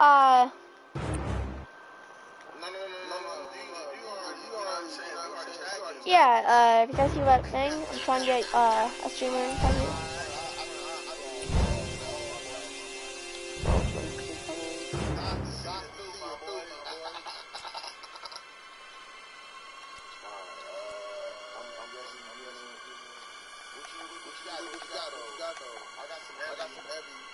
Uh. Yeah, uh, because you that thing, I'm trying to get uh, a streamer in from you. I got some heavy.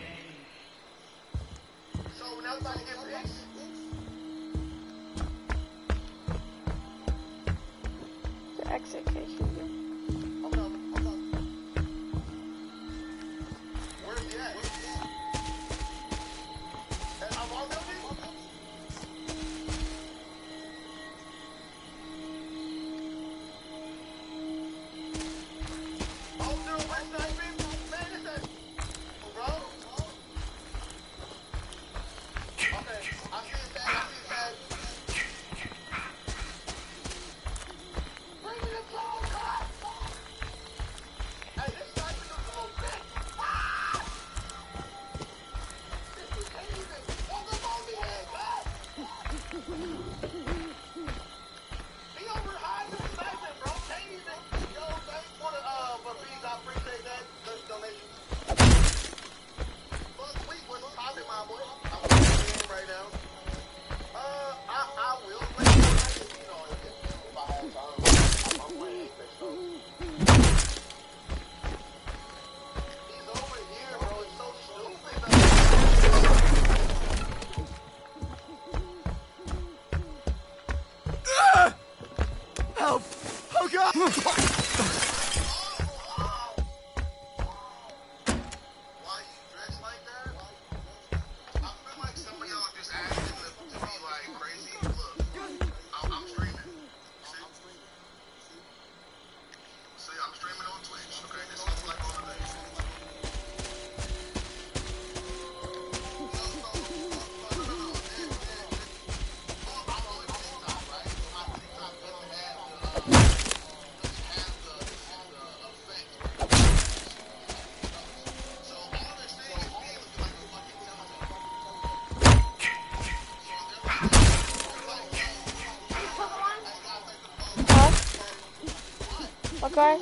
我看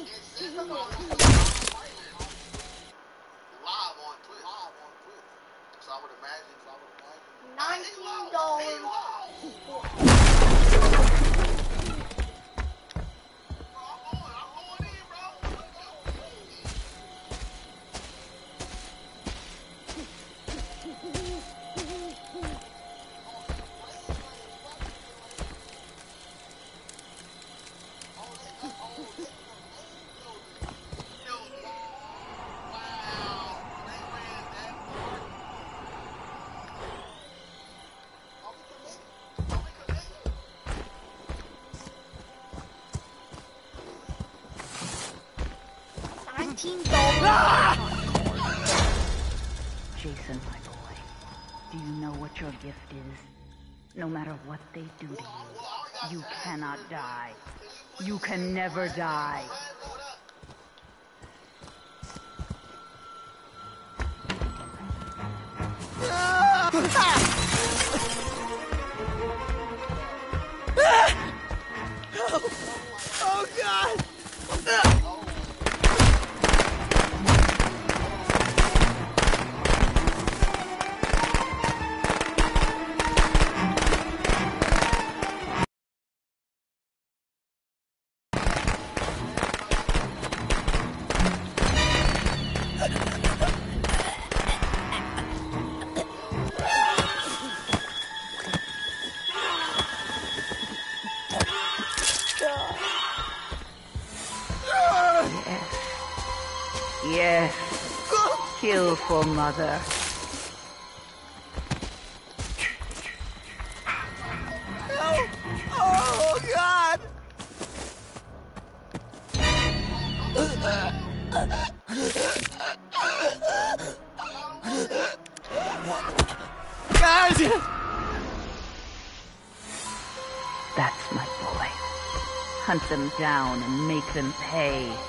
your gift is, no matter what they do to you, you cannot die. You can never die. Oh, oh God! For mother. Help! Oh, God! Guys! That's my boy. Hunt them down and make them pay.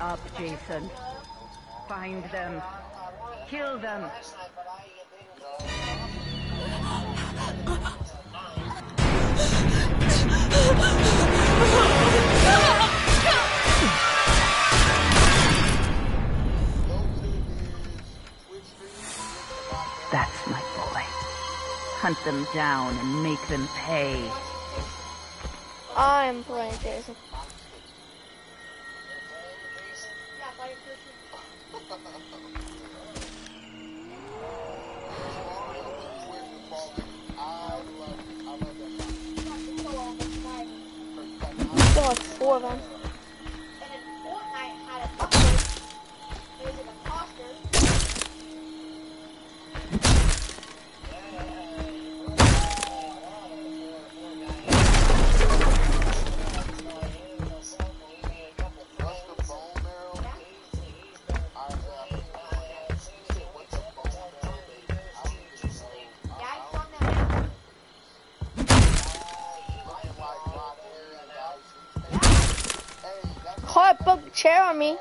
Up, Jason. Find them. Kill them. That's my boy. Hunt them down and make them pay. I'm playing Jason. Still like put the chair on me.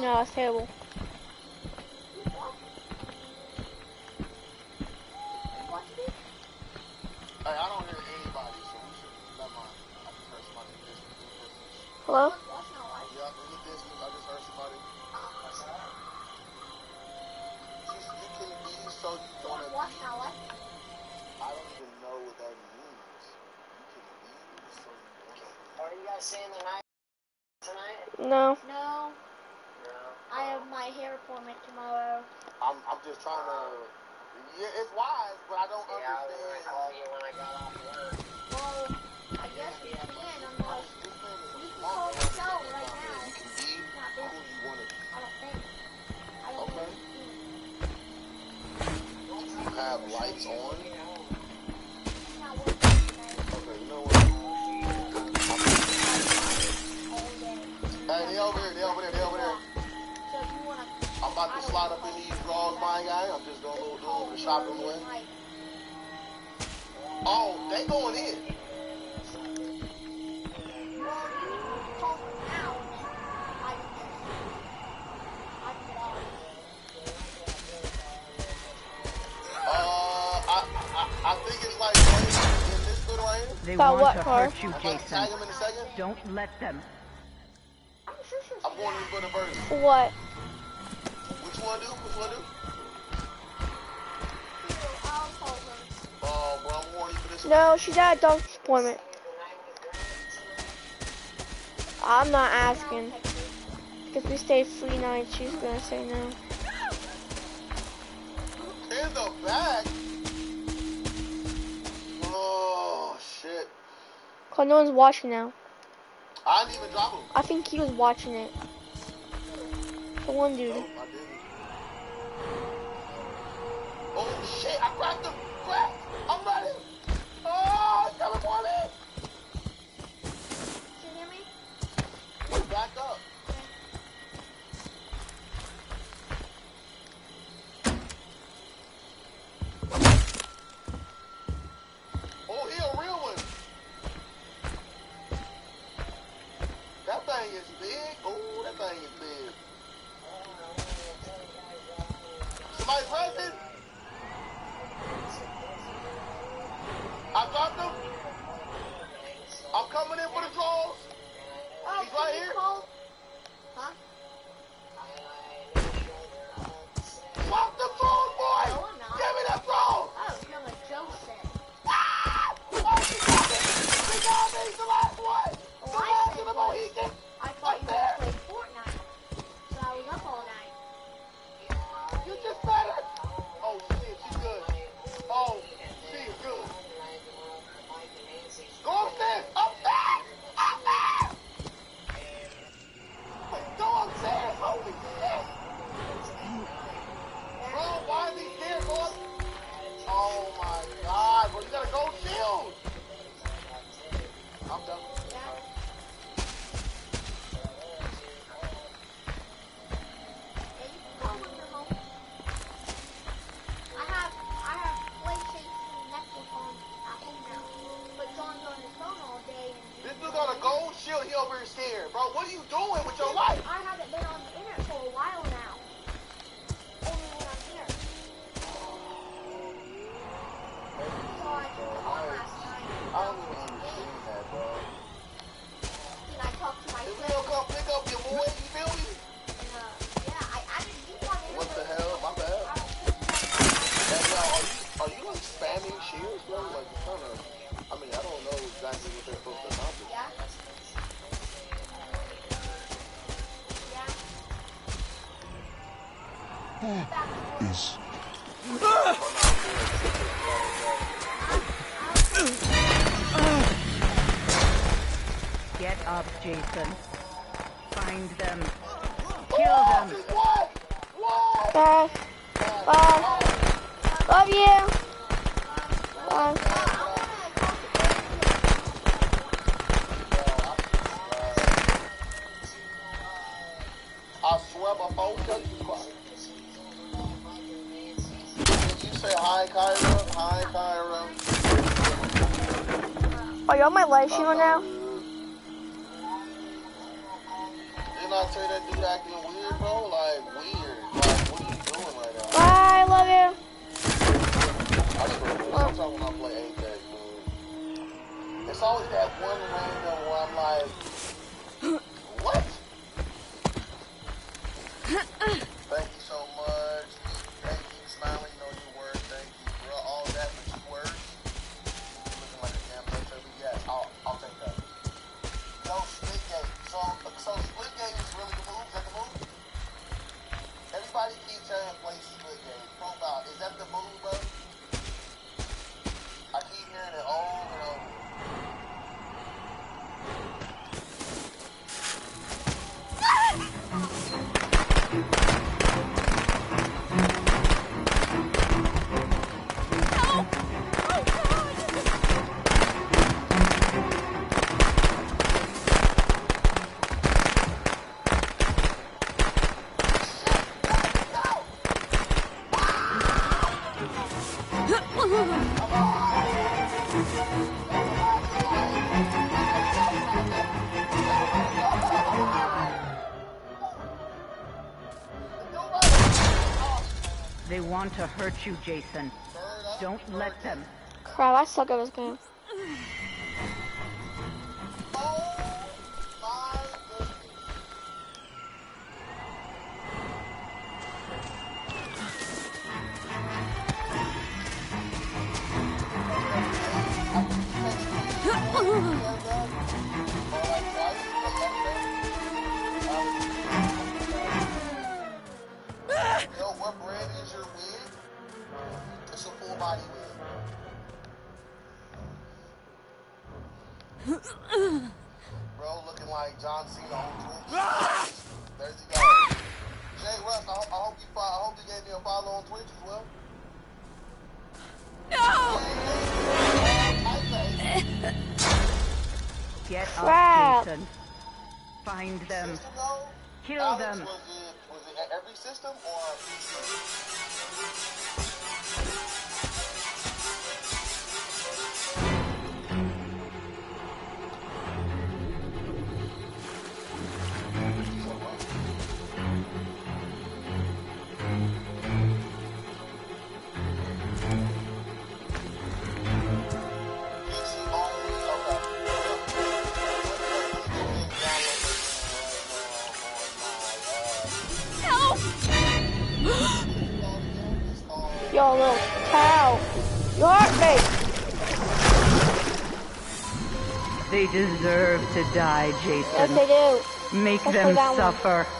Nossa, é bom. Oh, they going in. Uh, they About want what to car? hurt you, Jason. Don't let them. I'm going to go to Vernon. What? Which one do? Which one do? No, she's at a adult deployment. I'm not asking. If we stay free night, she's gonna say no. In the back? Oh, shit. Cause no one's watching now. I didn't even drop him. I think he was watching it. The one dude. Oh, oh shit, I grabbed him. Hi, Cairo. Hi, Cairo. Are you on my live stream right now? Didn't I say that dude acting weird, bro? Like, weird. Like, what are you doing right now? Bye, love you. I when I play dude, it's always that one random where I'm like, what? They want to hurt you, Jason. Don't let them. Crap, I suck at this game. System or They deserve to die, Jason. Yes, they do. Make Let's them suffer. one.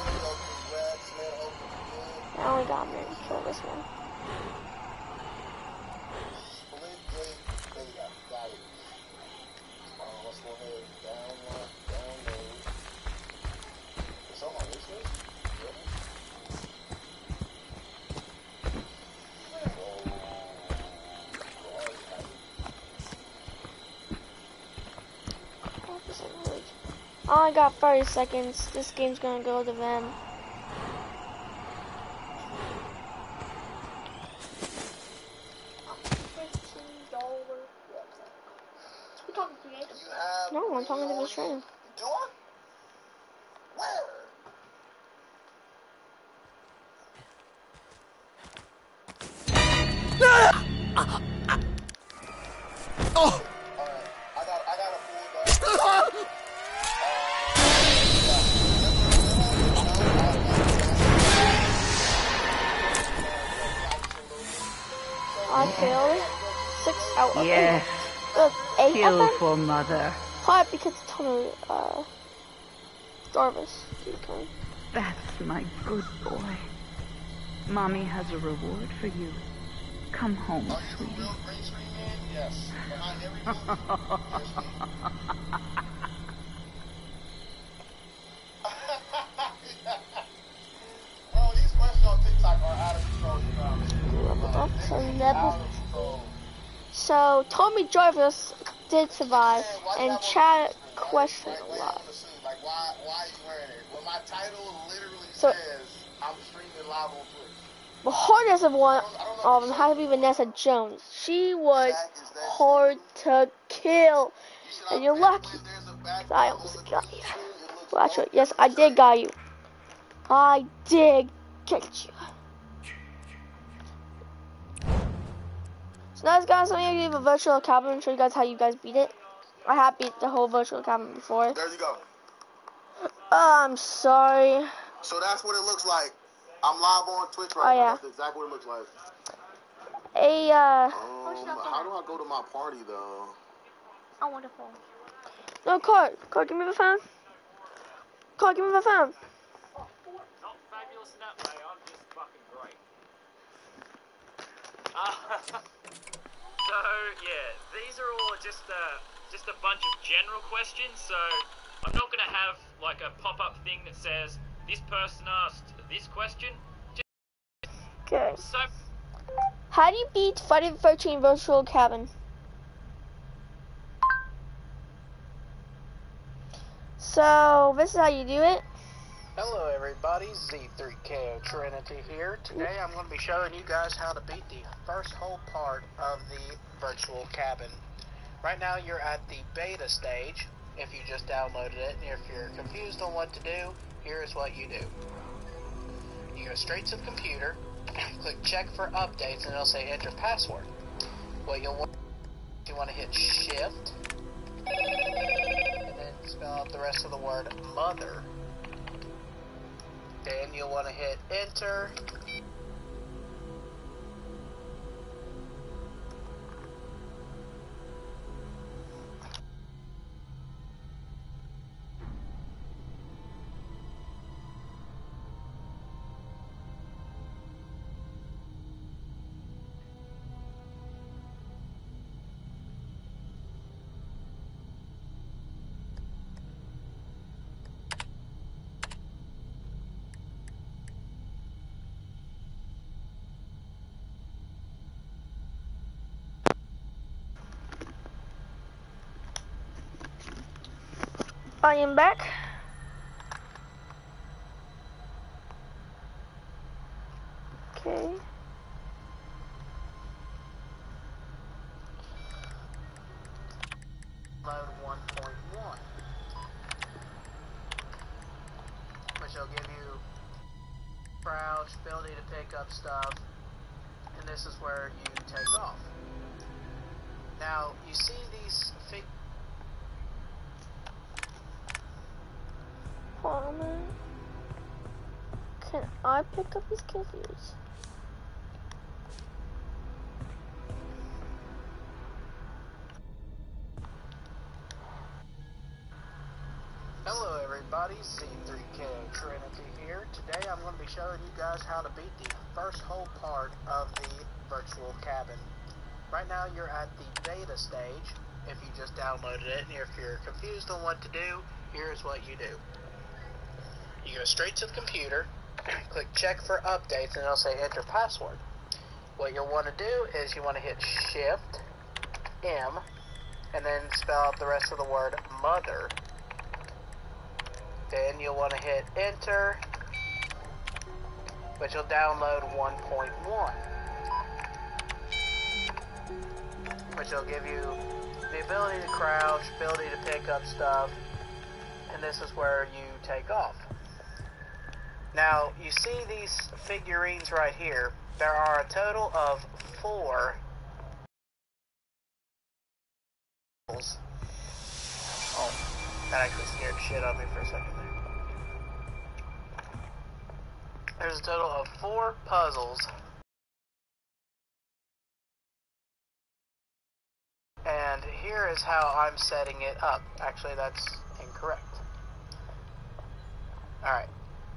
Got 30 seconds. This game's gonna go to them. No, I'm talking to this trainer. Do ah! I? Ah! Where? Ah! Oh! Look, eight kill of them. for mother. Probably because ton uh, Jarvis. coming. That's my good boy. Mommy has a reward for you. Come home, Are sweetie. a real green screen man? Yes. Behind every movie. Bro, these questions on TikTok are out of control. You know what I mean? Leveled up, so They're level. out of control. So, Tommy Jarvis did survive, and Chad questioned a lot. So-. The hardest of one of them had to be Vanessa Jones. She was hard to kill. And you're lucky. I almost got you. Well, actually, yes, I did got you. I did get you. So now guys, I'm gonna give a virtual cabin and show you guys how you guys beat it. I have beat the whole virtual cabin before. There you go. Oh, I'm sorry. So that's what it looks like. I'm live on Twitch Oh, right yeah. now. That's exactly what it looks like. Hey, uh, Um, how do I go to my party though? Oh, wonderful. no, Card. Card, give me the phone. Card, give me the phone. Not fabulous in that way, I'm just fucking great. Uh, so, yeah, these are all just a, just a bunch of general questions, so I'm not going to have like a pop-up thing that says, this person asked this question. Okay. So, How do you beat Friday the 13th virtual cabin? So, this is how you do it. Hello everybody, Z3KO Trinity here. Today I'm going to be showing you guys how to beat the first whole part of the virtual cabin. Right now you're at the beta stage, if you just downloaded it, and if you're confused on what to do, here is what you do. You go straight to the computer, click check for updates, and it'll say enter password. What you'll want, you want to hit shift, and then spell out the rest of the word mother. Then you'll want to hit enter. I am back. Pick up these confused? Hello everybody, C3K Trinity here. Today I'm going to be showing you guys how to beat the first whole part of the virtual cabin. Right now you're at the beta stage, if you just downloaded it, and if you're confused on what to do, here's what you do. You go straight to the computer, click check for updates, and it'll say enter password. What you'll want to do is you want to hit shift, M, and then spell out the rest of the word mother. Then you'll want to hit enter, which will download 1.1, which will give you the ability to crouch, ability to pick up stuff, and this is where you take off. Now, you see these figurines right here. There are a total of four. Oh, that actually scared shit out of me for a second there. There's a total of four puzzles. And here is how I'm setting it up. Actually, that's incorrect. Alright.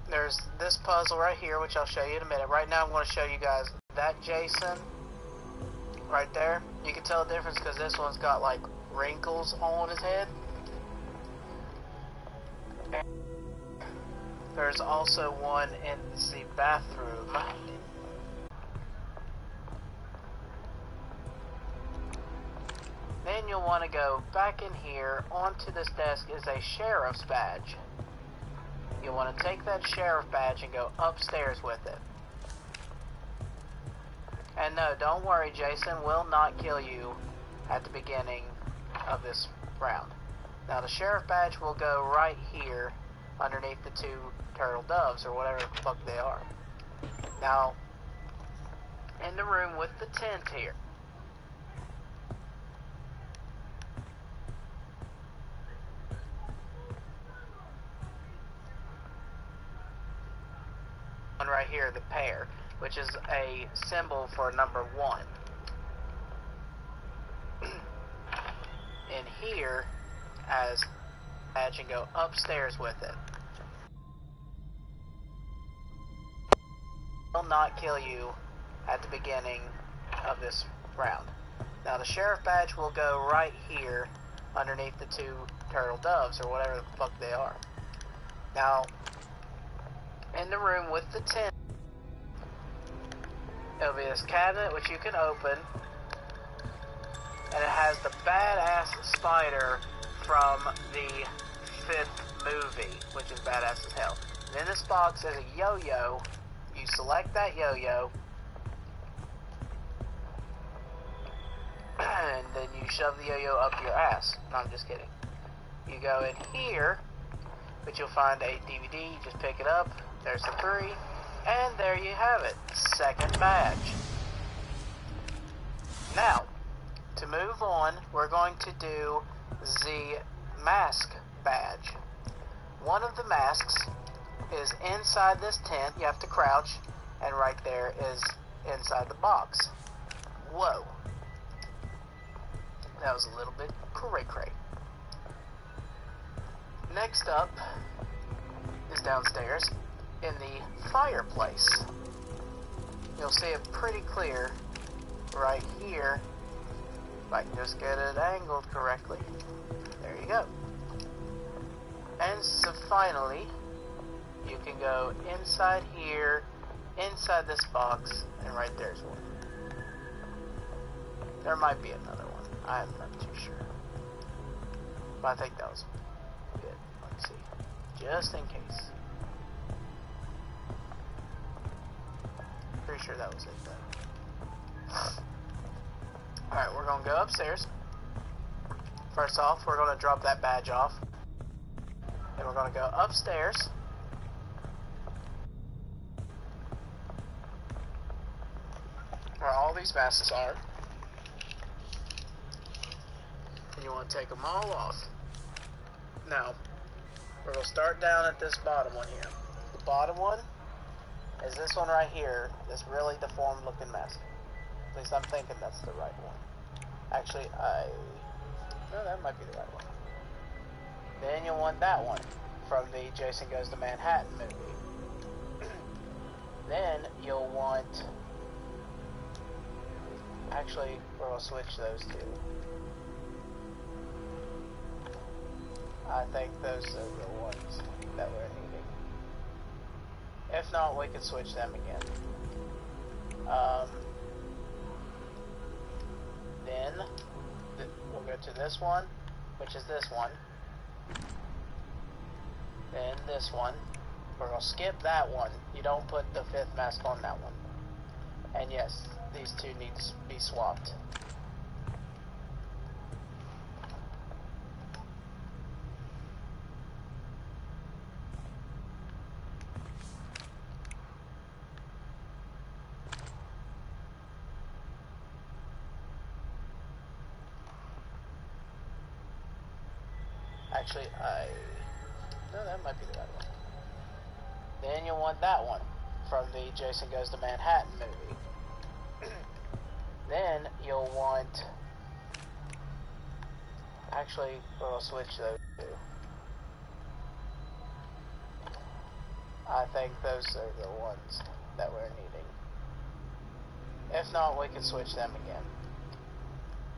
There's this puzzle right here, which I'll show you in a minute. Right now, I'm going to show you guys that Jason right there. You can tell the difference because this one's got like wrinkles on his head. There's also one in the bathroom. Then you'll want to go back in here. Onto this desk is a sheriff's badge. You'll want to take that sheriff badge and go upstairs with it. And no, don't worry, Jason will not kill you at the beginning of this round. Now the sheriff badge will go right here underneath the two turtle doves or whatever the fuck they are. Now, in the room with the tent here. One right here, the pair, which is a symbol for number one. in here as badge and go upstairs with it. Will not kill you at the beginning of this round. Now the sheriff badge will go right here underneath the two turtle doves or whatever the fuck they are. Now in the room with the tent there'll be this cabinet which you can open and it has the badass spider from the fifth movie, which is badass as hell. And in this box is a yo-yo. You select that yo-yo, and then you shove the yo-yo up your ass. No, I'm just kidding. You go in here, but you'll find a DVD. You just pick it up. There's a three, and there you have it. Second badge. Now, to move on, we're going to do the mask badge. One of the masks is inside this tent. You have to crouch, and right there is inside the box. Whoa. That was a little bit cray cray. Next up is downstairs in the fireplace. You'll see it pretty clear right here if I can just get it angled correctly. There you go. And so finally, you can go inside here, inside this box, and right there's one. There might be another one. I'm not too sure. But I think that was good. Let's see. Just in case. Sure that was it though. Alright, we're gonna go upstairs. First off, we're gonna drop that badge off. Then we're gonna go upstairs. Where all these masks are. And you wanna take them all off. Now, we're gonna start down at this bottom one here. The bottom one is this one right here, this really deformed looking mask. At least I'm thinking that's the right one. Actually, I... No, that might be the right one. Then you'll want that one from the Jason Goes to Manhattan movie. then you'll want... Actually, we'll switch those two. I think those are the ones that we're. If not, we can switch them again. Um, then th we'll go to this one, which is this one. Then this one. We're gonna skip that one. You don't put the fifth mask on that one. And yes, these two need to be swapped. Actually, I... No, that might be the right one. Then you'll want that one from the Jason Goes to Manhattan movie. then you'll want... Actually, we'll switch those two. I think those are the ones that we're needing. If not, we can switch them again.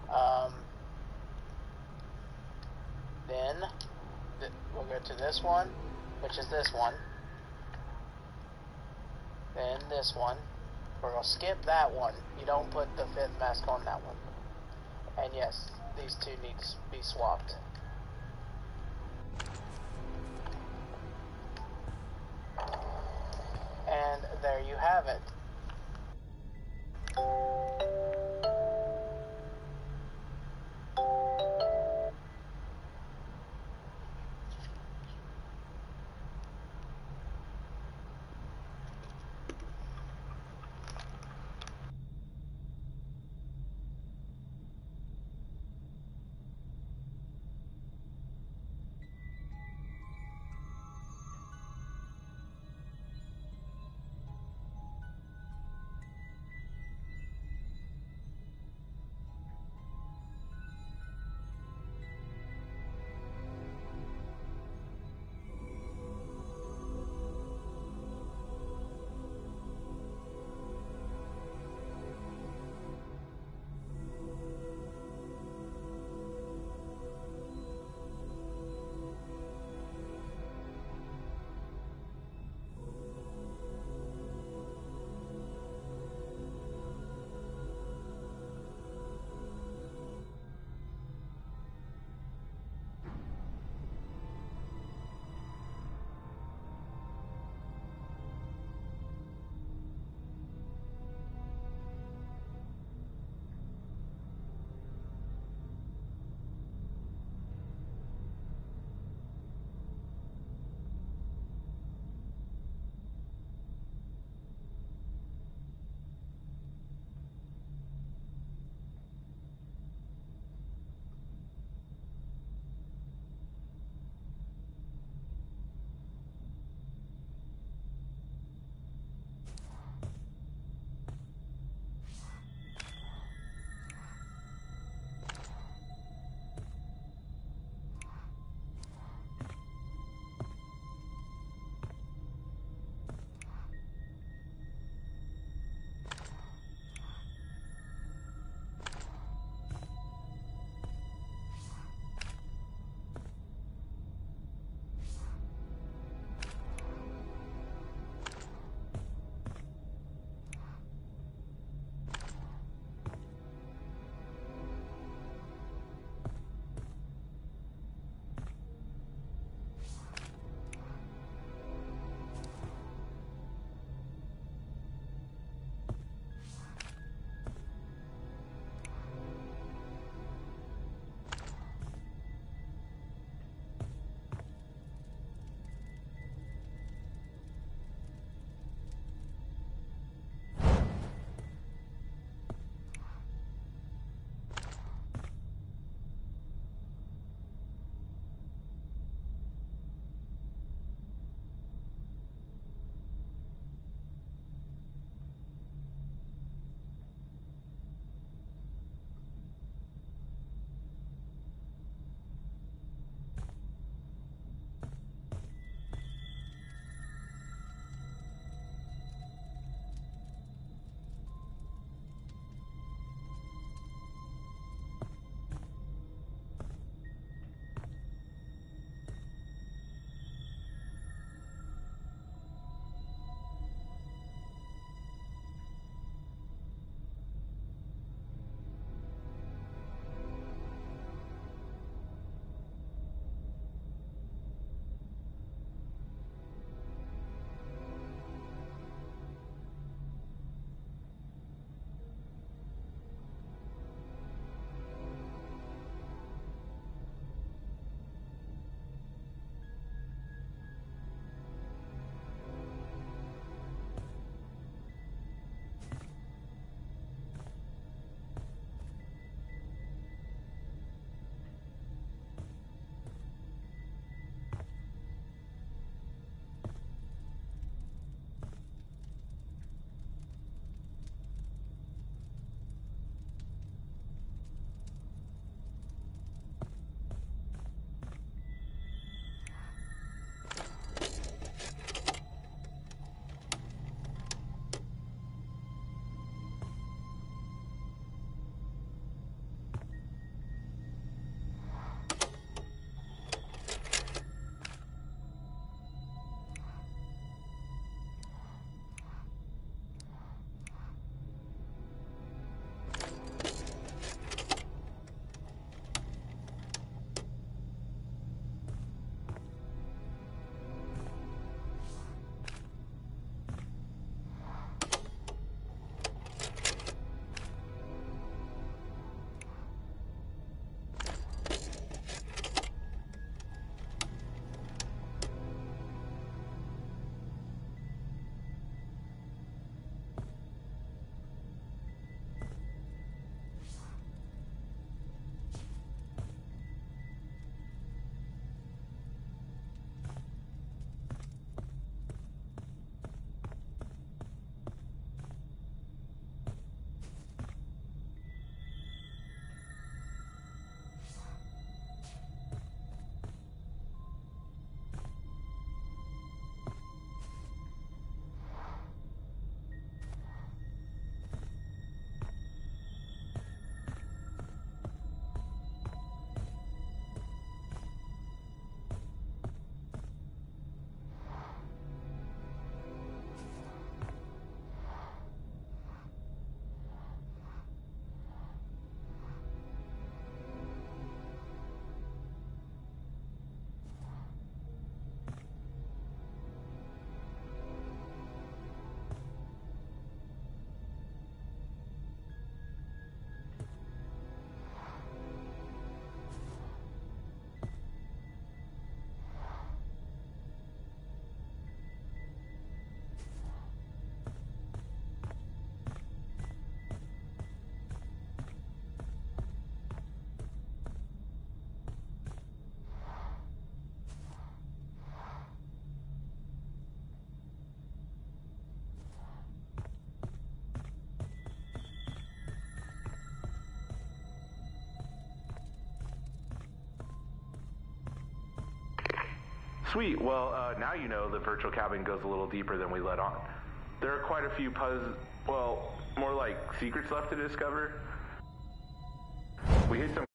Um, then th we'll go to this one, which is this one. Then this one. We're going to skip that one. You don't put the fifth mask on that one. And yes, these two need to be swapped. And there you have it. Sweet. Well, uh, now you know the virtual cabin goes a little deeper than we let on. There are quite a few puzz, well, more like secrets left to discover. We hit some